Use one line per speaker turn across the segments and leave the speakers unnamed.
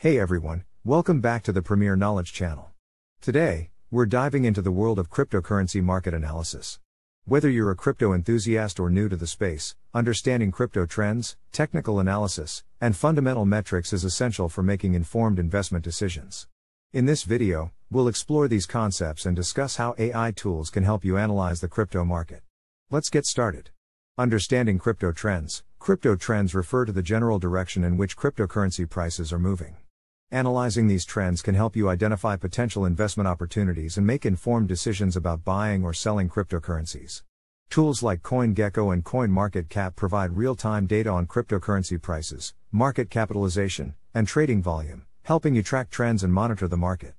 Hey everyone, welcome back to the Premier Knowledge Channel. Today, we're diving into the world of cryptocurrency market analysis. Whether you're a crypto enthusiast or new to the space, understanding crypto trends, technical analysis, and fundamental metrics is essential for making informed investment decisions. In this video, we'll explore these concepts and discuss how AI tools can help you analyze the crypto market. Let's get started. Understanding crypto trends. Crypto trends refer to the general direction in which cryptocurrency prices are moving. Analyzing these trends can help you identify potential investment opportunities and make informed decisions about buying or selling cryptocurrencies. Tools like CoinGecko and CoinMarketCap provide real time data on cryptocurrency prices, market capitalization, and trading volume, helping you track trends and monitor the market.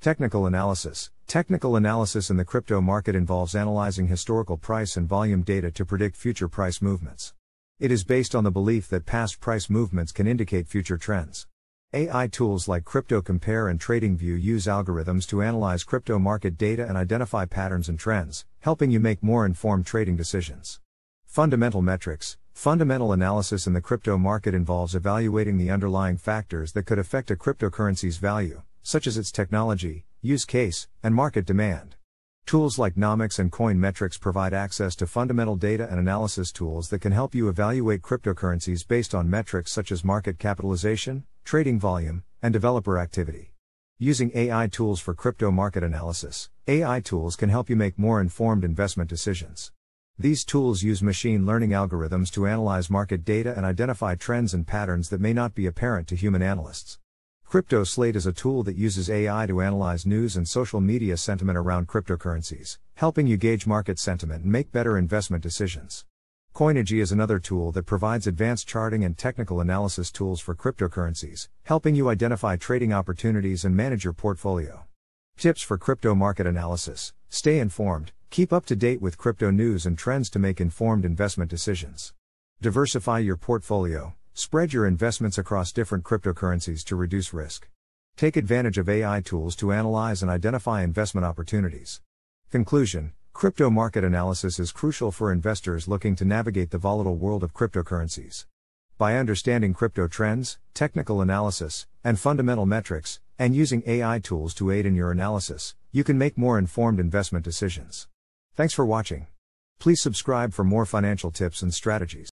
Technical analysis Technical analysis in the crypto market involves analyzing historical price and volume data to predict future price movements. It is based on the belief that past price movements can indicate future trends. AI tools like Crypto Compare and TradingView use algorithms to analyze crypto market data and identify patterns and trends, helping you make more informed trading decisions. Fundamental metrics Fundamental analysis in the crypto market involves evaluating the underlying factors that could affect a cryptocurrency's value, such as its technology, use case, and market demand. Tools like Nomics and Coinmetrics provide access to fundamental data and analysis tools that can help you evaluate cryptocurrencies based on metrics such as market capitalization, trading volume, and developer activity. Using AI tools for crypto market analysis, AI tools can help you make more informed investment decisions. These tools use machine learning algorithms to analyze market data and identify trends and patterns that may not be apparent to human analysts. CryptoSlate is a tool that uses AI to analyze news and social media sentiment around cryptocurrencies, helping you gauge market sentiment and make better investment decisions. Coinigy is another tool that provides advanced charting and technical analysis tools for cryptocurrencies, helping you identify trading opportunities and manage your portfolio. Tips for crypto market analysis Stay informed, keep up to date with crypto news and trends to make informed investment decisions. Diversify your portfolio, Spread your investments across different cryptocurrencies to reduce risk. Take advantage of AI tools to analyze and identify investment opportunities. Conclusion Crypto market analysis is crucial for investors looking to navigate the volatile world of cryptocurrencies. By understanding crypto trends, technical analysis, and fundamental metrics, and using AI tools to aid in your analysis, you can make more informed investment decisions. Thanks for watching. Please subscribe for more financial tips and strategies.